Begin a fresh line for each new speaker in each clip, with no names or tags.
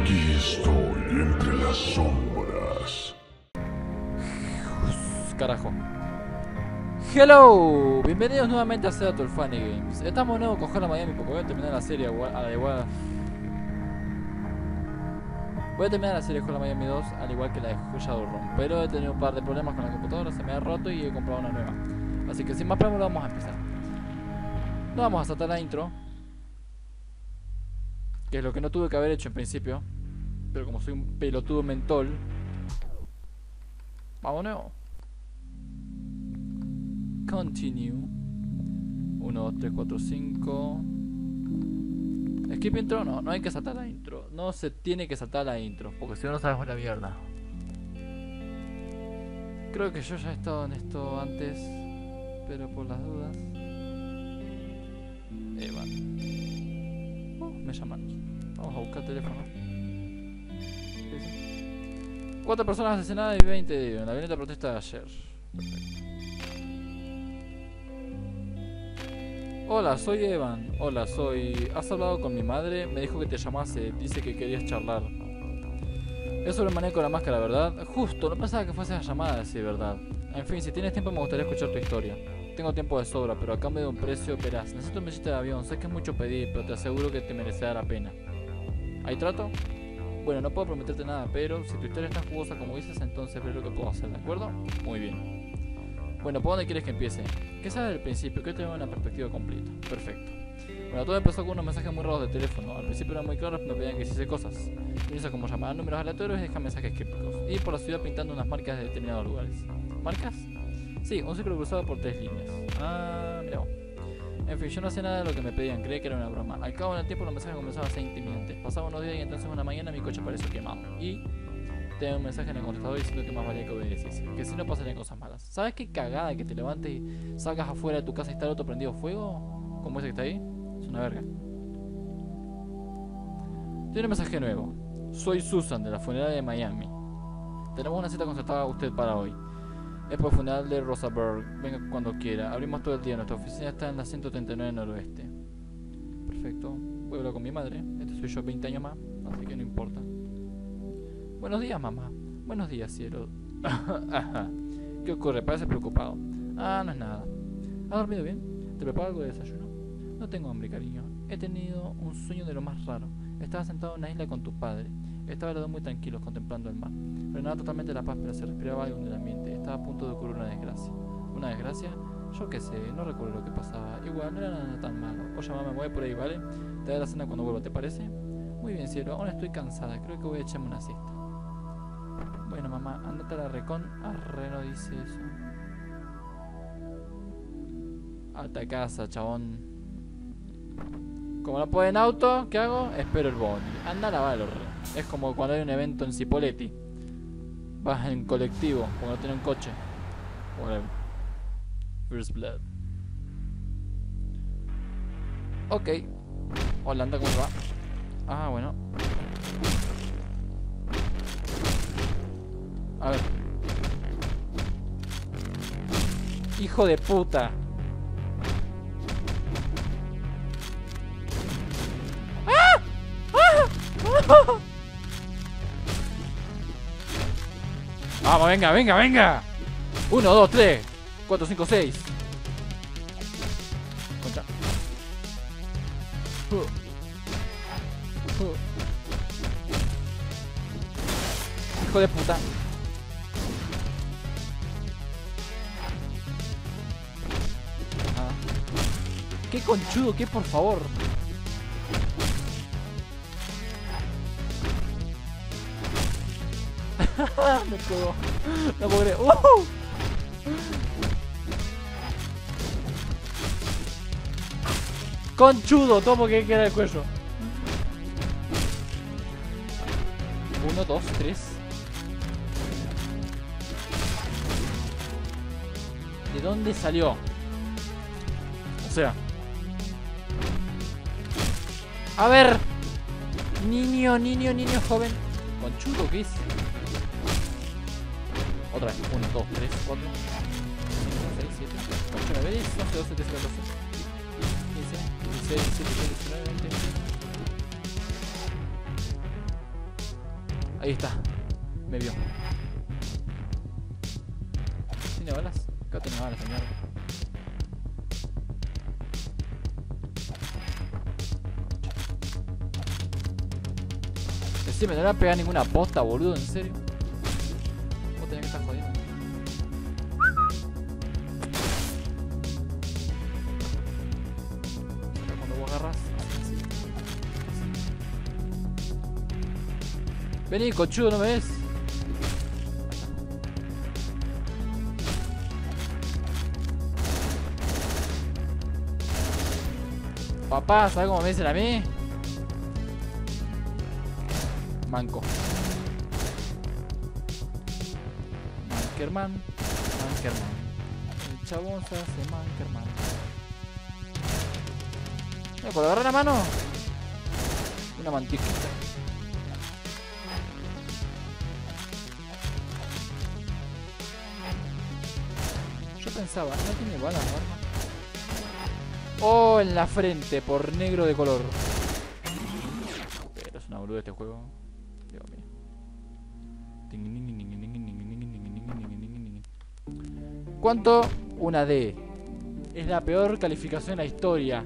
Aquí estoy entre las sombras. Carajo. Hello, bienvenidos nuevamente a Seattle Funny Games. Estamos nuevo con Hannah Miami porque voy a terminar la serie a igual. Voy a terminar la serie Hannah Miami 2 al igual que la de escuchado Room, pero he tenido un par de problemas con la computadora, se me ha roto y he comprado una nueva. Así que sin más preámbulos vamos a empezar. No vamos a saltar la intro, que es lo que no tuve que haber hecho en principio. Pero como soy un pelotudo mentol. Vámonos. Continue. 1, 2, 3, 4, 5. Skip intro, no, no hay que saltar la intro. No se tiene que saltar la intro, porque si no, no sabemos la mierda. Creo que yo ya he estado en esto antes, pero por las dudas. Eh, me llaman. Vamos a buscar teléfono. Cuatro personas asesinadas y 20 días. en la violenta protesta de ayer. Hola, soy Evan. Hola, soy... ¿Has hablado con mi madre? Me dijo que te llamase. Dice que querías charlar. Es sobre el manejo con la máscara, ¿verdad? Justo, no pensaba que fuese la llamada sí, ¿verdad? En fin, si tienes tiempo me gustaría escuchar tu historia. Tengo tiempo de sobra, pero a cambio de un precio verás. Necesito un billete de avión. Sé que es mucho pedir, pero te aseguro que te merecerá la pena. ¿Hay trato? Bueno, no puedo prometerte nada, pero si tu historia tan jugosa como dices, entonces veré lo que puedo hacer, ¿de acuerdo? Muy bien. Bueno, ¿por dónde quieres que empiece? ¿Qué sabes del principio, que te veo una perspectiva completa. Perfecto. Bueno, todo empezó con unos mensajes muy raros de teléfono. Al principio eran muy claros, me pedían que hiciese cosas. empieza como llamar a números aleatorios y dejar mensajes crípticos. Y por la ciudad pintando unas marcas de determinados lugares. ¿Marcas? Sí, un ciclo cruzado por tres líneas. Ah, mira en fin, yo no hacía nada de lo que me pedían, creí que era una broma. Al cabo del tiempo los mensajes comenzaban a ser intimidantes. Pasaban unos días y entonces una mañana mi coche apareció quemado. Y tengo un mensaje en el contestador diciendo que más valía que obedeciese, que si no pasarían cosas malas. ¿Sabes qué cagada que te levantes y sacas afuera de tu casa y está el otro prendido fuego? Como ese que está ahí, es una verga. Tiene un mensaje nuevo. Soy Susan de la funeraria de Miami. Tenemos una cita concertada a usted para hoy. Es profundidad de Rosaberg. Venga cuando quiera. Abrimos todo el día. Nuestra oficina está en la 139 noroeste. Perfecto. Voy a hablar con mi madre. Este soy yo 20 años más. Así que no importa. Buenos días, mamá. Buenos días, cielo. ¿Qué ocurre? Parece preocupado. Ah, no es nada. ¿Has dormido bien? ¿Te preparo algo de desayuno? No tengo hambre, cariño. He tenido un sueño de lo más raro. Estaba sentado en una isla con tu padre. Estaba los muy tranquilos, contemplando el mar. nada, totalmente la paz, pero se respiraba algo en el ambiente. Estaba a punto de ocurrir una desgracia. ¿Una desgracia? Yo qué sé, no recuerdo lo que pasaba. Igual, no era nada tan malo. Oye, mamá, me voy por ahí, ¿vale? Te daré la cena cuando vuelva, ¿te parece? Muy bien, cielo, ahora estoy cansada. Creo que voy a echarme una siesta. Bueno, mamá, andate a la recon. Arre, dice eso. Alta casa, chabón. Como no puedo en auto, ¿qué hago? Espero el bondi. Anda a lavarlo, es como cuando hay un evento en Cipoletti. Vas en colectivo, cuando no un coche. Bueno First Blood. Ok. Holanda, ¿cómo va? Ah, bueno. A ver. Hijo de puta. ¡Ah! ¡Ah! ¡Ah! Vamos, venga, venga, venga. 1, 2, 3, 4, 5, 6. Conta. Hijo de puta. Ah. Qué conchudo, qué por favor. Me No puedo ¡Wow! Conchudo, tomo que queda el cuello. Uno, dos, tres. ¿De dónde salió? O sea. A ver. Niño, niño, niño joven. Conchudo, ¿qué es? Otra 1, 2, 3, 4, 5, 6, 7, 8, 9, 10, 11, 12, 13, 14, 15, 16, 17, 19, 20. Ahí está. Me vio. ¿Tiene balas? Acá tiene balas, señor. Decime, no le va a pegar ninguna posta, boludo, en serio. Está jodiendo. cuando vos agarras, así. Vení, cochudo, ¿no me ves? Papá, ¿sabes cómo me dicen a mí? Manco. Mankerman, Mankerman. El chabón se hace Mankerman. ¿Me puedo agarrar la mano? Una mantita. Yo pensaba, ¿no tiene balas ¿no? Oh, en la frente, por negro de color. es una boluda este juego. ¿Cuánto? Una D. Es la peor calificación en la historia.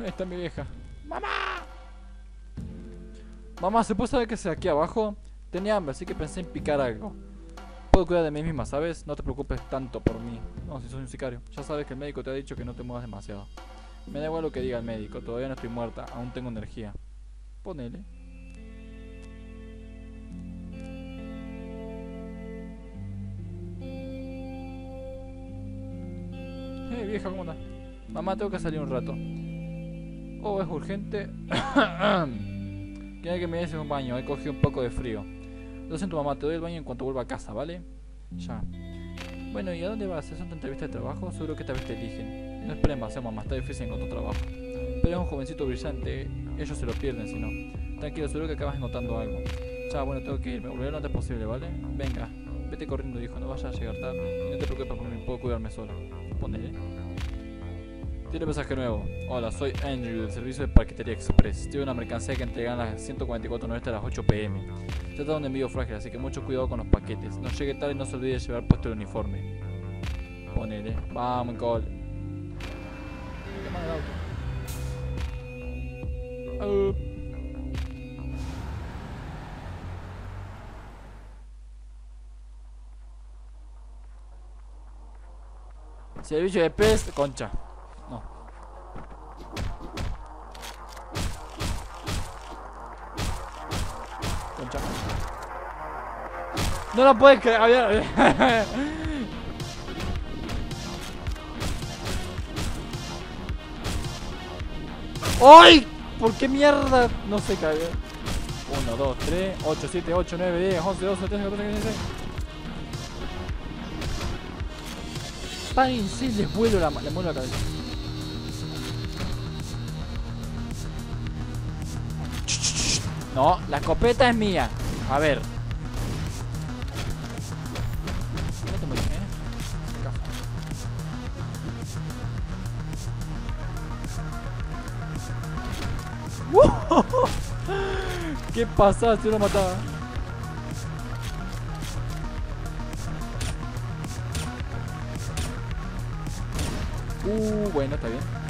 Ahí está mi vieja. ¡Mamá! Mamá, ¿se puede saber qué hace aquí abajo? Tenía hambre, así que pensé en picar algo. Puedo cuidar de mí misma, ¿sabes? No te preocupes tanto por mí. No, si soy un sicario. Ya sabes que el médico te ha dicho que no te muevas demasiado. Me da igual lo que diga el médico, todavía no estoy muerta, aún tengo energía. Ponele. Eh, vieja, ¿cómo estás? Mamá, tengo que salir un rato. Oh, es urgente. Quiero que me des un baño, he cogido un poco de frío. Lo tu mamá, te doy el baño en cuanto vuelva a casa, ¿vale? Ya. Bueno, ¿y a dónde vas? ¿Es una entrevista de trabajo? Seguro que esta vez te eligen. No esperen más, mamá, está difícil encontrar trabajo. Pero es un jovencito brillante, ellos se lo pierden si no. Tranquilo, seguro que acabas notando algo. Ya, bueno, tengo que irme, Volver lo antes posible, ¿vale? Venga, vete corriendo, hijo, no vayas a llegar tarde. No te preocupes por mí, puedo cuidarme solo. Ponele. ¿eh? Tiene mensaje nuevo. Hola, soy Andrew del servicio de Paquetería Express. Tengo una mercancía que entregan las 144 a las 8 pm. Se trata de un envío frágil, así que mucho cuidado con los paquetes. No llegue tarde y no se olvide llevar puesto el uniforme. Ponele. Vamos, Cole. Servicio de pest... concha. No. Concha. No lo puedes creer. ¡Ay! ¿Por qué mierda no se cae? 1, 2, 3, 8, 7, 8, 9, 10, 11, 12, 13, 14, 15, 16. Páguense les vuelo la, les vuelo la cabeza. No, la escopeta es mía. A ver. ¿Qué pasa? si lo mataba. Uh, bueno, está bien.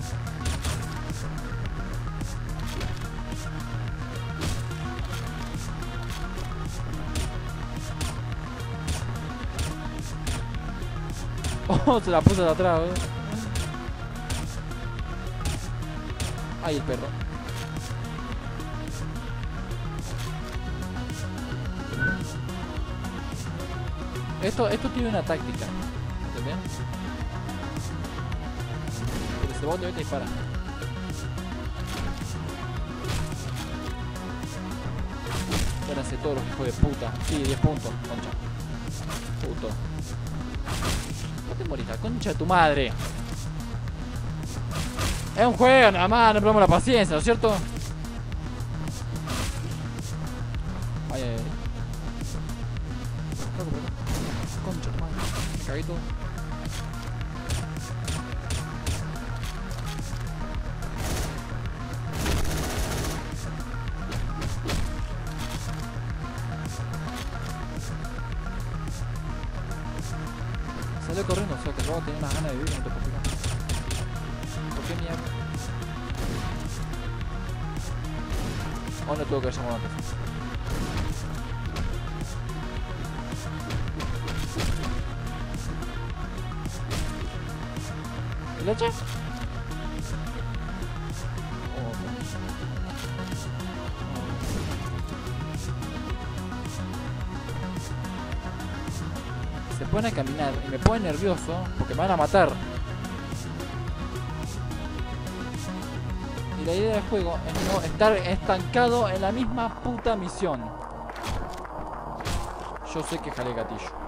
Oh, se la puso de atrás, eh. Ahí el perro. Esto, esto tiene una táctica. ¿Entendés? El cebote te dispara. Espérense todos los hijo de puta. Sí, 10 puntos, concha. Puto. No te morís, la concha de tu madre. Es un juego, nada más, no perdamos la paciencia, ¿no es cierto? ay, ay concha, madre. Me cagué todo. Salió corriendo, o sea que luego tenía una gana de vivir en el poquito. ¿Por qué mierda? ¿O no tuvo que haber muerto antes? leche? Se pone a caminar y me pone nervioso porque me van a matar.
Y la idea del juego es no estar
estancado en la misma puta misión. Yo sé que jale gatillo.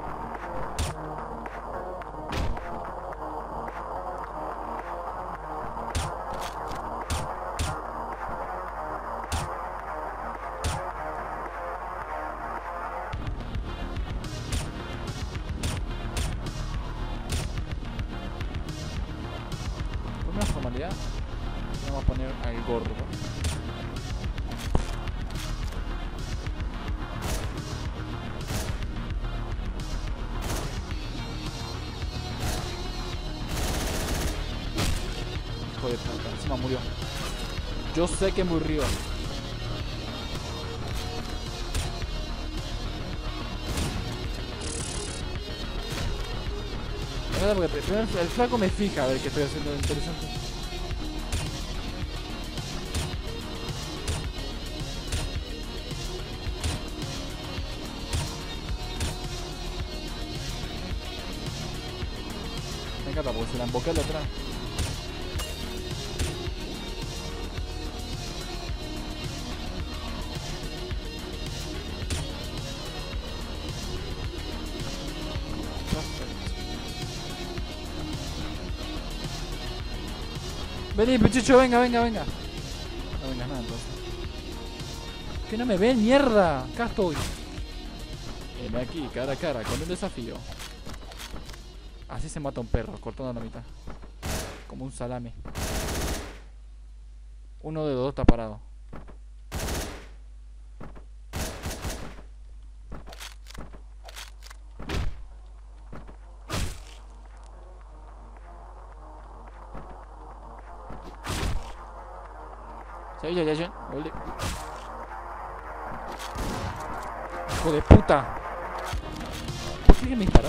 vamos a poner al gordo hijo de puta encima murió yo sé que murió porque el flaco me fija a ver qué estoy haciendo interesante porque se la emboqué al atrás. Vení, pichicho, venga, venga, venga. No vengas nada Que no me ven, mierda. Acá estoy. aquí, cara a cara, con el desafío. Así se mata un perro, cortando la mitad. Como un salame. Uno de dos está parado. Ya, ya, ya. Hijo de puta. ¿Por qué me disparó?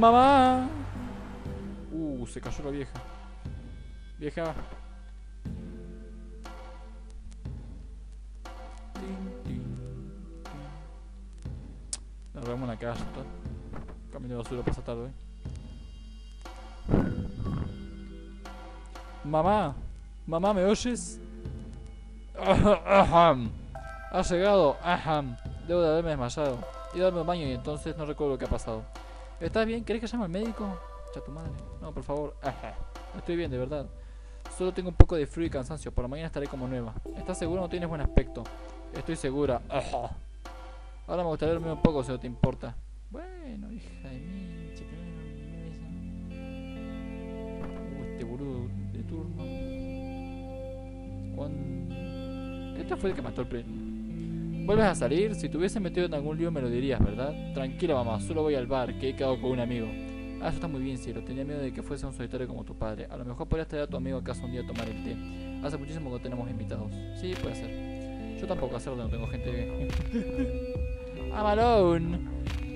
¡Mamá! Uh, se cayó la vieja. Vieja. Nos vemos la casa, Camino de basura pasa tarde. Mamá, mamá, ¿me oyes? Aham Ha llegado, Aham Debo de haberme desmayado. He darme un baño y entonces no recuerdo lo que ha pasado. ¿Estás bien? ¿Querés que llame al médico? Ya madre. No, por favor. Estoy bien, de verdad. Solo tengo un poco de frío y cansancio. Por la mañana estaré como nueva. ¿Estás seguro? No tienes buen aspecto. Estoy segura. Ahora me gustaría dormir un poco, si no te importa. Bueno, hija de mí. Uh, este boludo de turno. Este fue el que mató al premio. Vuelves a salir, si te hubiese metido en algún lío me lo dirías, ¿verdad? Tranquila, mamá, solo voy al bar, que he quedado con un amigo. Ah, eso está muy bien, Lo Tenía miedo de que fuese un solitario como tu padre. A lo mejor podrías traer a tu amigo a casa un día a tomar el té. Hace muchísimo que tenemos invitados. Sí, puede ser. Yo tampoco hacerlo, no tengo gente bien. Amalone.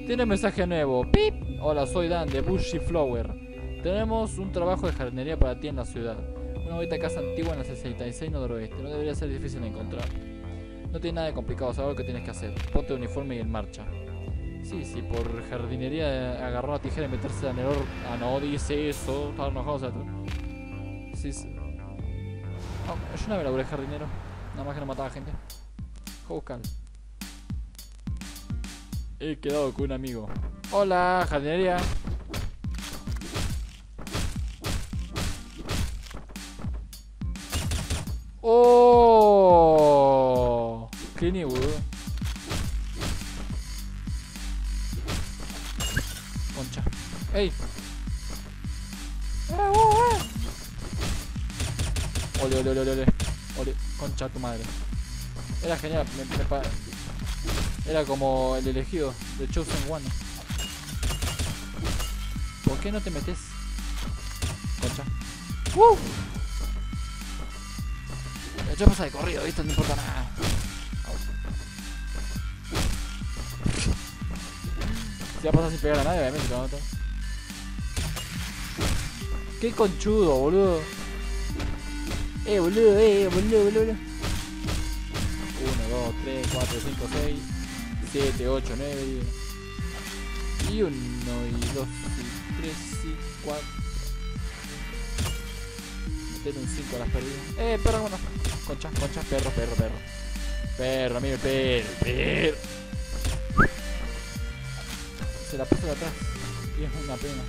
Tiene mensaje nuevo. ¡Pip! Hola, soy Dan de Bushy Flower. Tenemos un trabajo de jardinería para ti en la ciudad. Una bonita casa antigua en la 66 noroeste. No debería ser difícil de encontrar. No tiene nada de complicado, sabes lo que tienes que hacer. Ponte de uniforme y en marcha. Sí, sí, por jardinería agarrar una tijera y meterse en el oro. Ah, no, dice eso. Estaba enojado, o sea, Sí, sí. yo no me laburé jardinero. Nada más que no mataba gente. Jocal. He quedado con un amigo. Hola, jardinería. Eh, eh, eh. Ole, ole, ole, ole, ole. Concha tu madre. Era genial. Me, me Era como el elegido de Chosen One. ¿Por qué no te metes? Concha. ¡Uh! Yo pasa de corrido, ¿viste? No importa nada. Si va a sin pegar a nadie, obviamente, ¿no? Qué conchudo, boludo. Eh, boludo, eh, boludo, boludo. 1, 2, 3, 4, 5, 6, 7, 8, 9, 10. Y 1, y 2, y 3, y 4. un 5 las perdidas. Eh, perro, bueno. concha, conchas, perro, perro, perro. Perro, amigo, perro, perro. Se la puso de atrás. Y es una pena.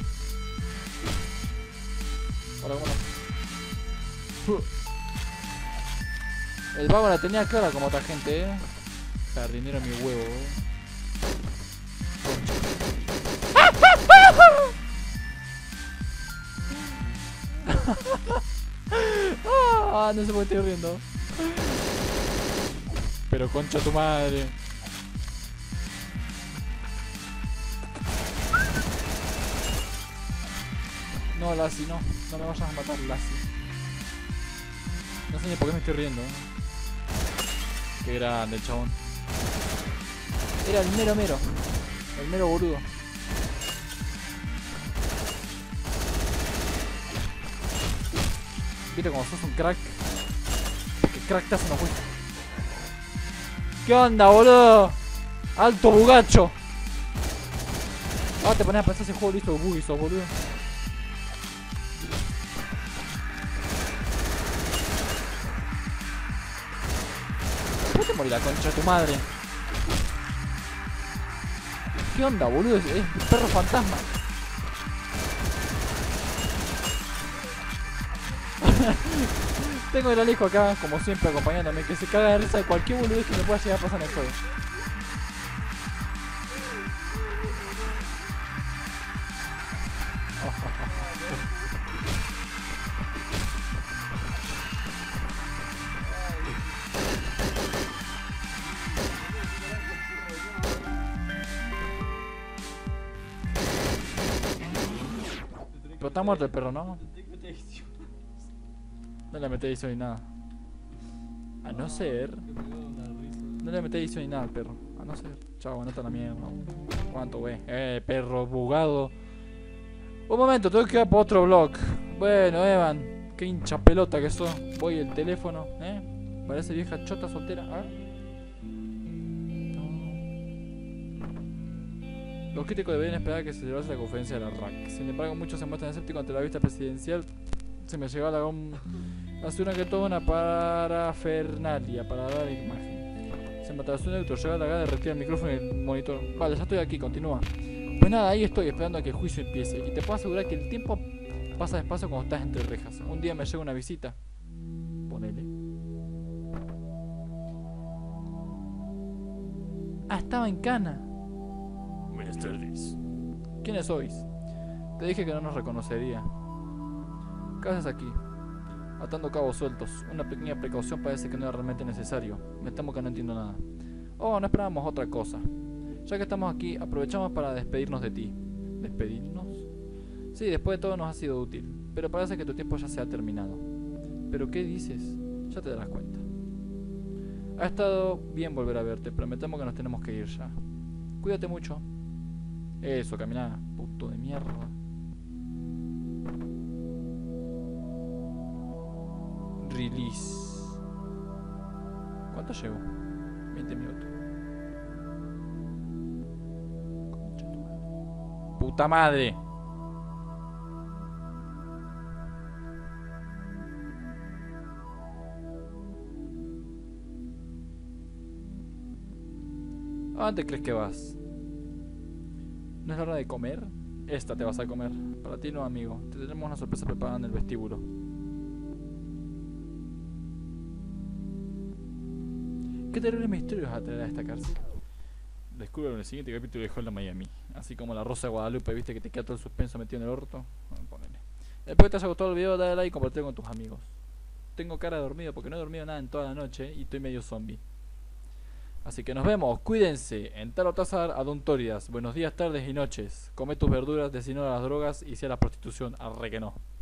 El baba la tenía clara como otra gente, eh. Jardinero mi huevo. Eh. ah, no se puede estoy riendo. Pero concha tu madre. No, Lassie, no. No me vayas a matar, Lassie. No sé ni por qué me estoy riendo. ¿eh? Qué grande el chabón. Era el mero mero. El mero boludo. Viste como sos un crack. Que crack te hace una ¿Qué onda, boludo? Alto bugacho. Ah, te pones a pensar ese juego listo de boludo. la concha de tu madre. ¿Qué onda, boludo? Es, perro fantasma. Tengo el Alejo acá, como siempre, acompañándome, que se caga de risa de cualquier boludo que me pueda llegar a pasar en el juego. Está muerto el perro, ¿no? No le metí edición ni nada. A no ser. No le metí edición ni nada al perro. A no ser. Chao, está la mierda. ¿Cuánto, güey? Eh, perro bugado. Un momento, tengo que ir por otro blog. Bueno, Evan. Qué hincha pelota que sos. Voy el teléfono, ¿eh? Parece vieja chota soltera. Los críticos deberían esperar que se llevase la conferencia de la RAC. Sin embargo, muchos se muestran escépticos ante la vista presidencial. Se me llegó a Hace una que toda una parafernalia para dar imagen. Se me atrasó un auto, llega la gana de retirar el micrófono y el monitor. Vale, ya estoy aquí, continúa. Pues nada, ahí estoy esperando a que el juicio empiece. Y te puedo asegurar que el tiempo pasa despacio cuando estás entre rejas. Un día me llega una visita. Ponele. Ah, estaba en cana. Quién ¿Quiénes sois? Te dije que no nos reconocería. ¿Qué haces aquí? Atando cabos sueltos. Una pequeña precaución parece que no era realmente necesario. Me temo que no entiendo nada. Oh, no esperábamos otra cosa. Ya que estamos aquí, aprovechamos para despedirnos de ti. ¿Despedirnos? Sí, después de todo nos ha sido útil, pero parece que tu tiempo ya se ha terminado. ¿Pero qué dices? Ya te darás cuenta. Ha estado bien volver a verte, pero me temo que nos tenemos que ir ya. Cuídate mucho, eso, caminá, puto de mierda. Release. ¿Cuánto llevo? 20 minutos. Puta madre. ¿A dónde crees que vas? ¿No es la hora de comer? Esta te vas a comer. Para ti no, amigo. Te tenemos una sorpresa preparada en el vestíbulo. ¿Qué terribles misterios atraerá esta cárcel? Descúbrelo en el siguiente capítulo de Hollywood Miami. Así como la Rosa de Guadalupe, viste que te queda todo el suspenso metido en el orto. Bueno, ponele. Después que te haya gustado el video, dale like y compártelo con tus amigos. Tengo cara de dormido porque no he dormido nada en toda la noche y estoy medio zombie. Así que nos vemos, cuídense. En Tarotazar, Adontorias. Buenos días, tardes y noches. Come tus verduras, desino las drogas y sea la prostitución. Arre que no.